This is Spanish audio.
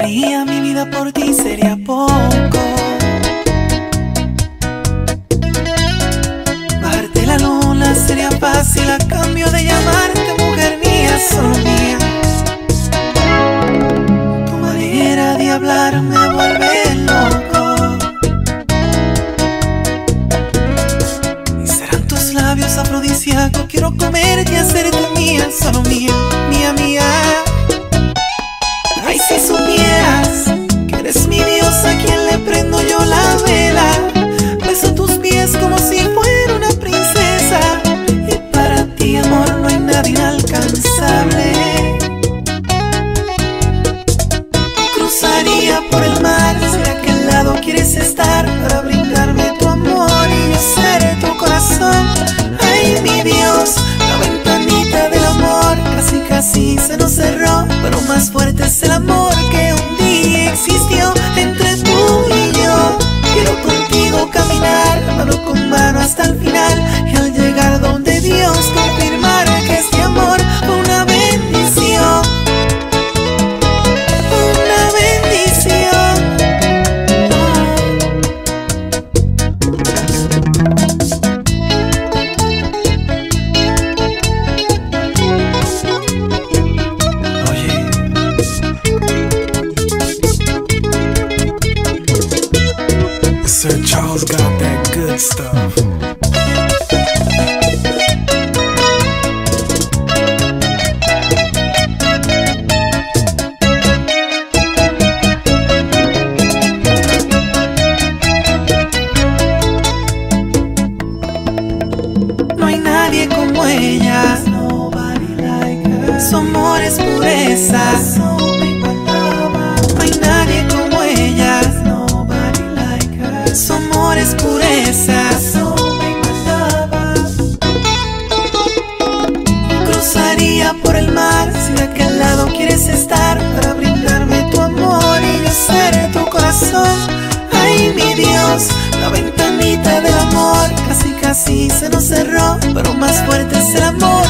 daría mi vida por ti sería poco. Bajarte la luna sería fácil a cambio de llamarte mujer mía, solo mía. Tu manera de hablar me vuelve loco. Y serán tus labios afrodisíacos, quiero comerte y hacer así se nos cerró, pero más fuerte es el amor Sir Charles got that good stuff. No hay nadie como ella. Su amor es pureza. del amor. Casi casi se nos cerró Pero más fuerte es el amor.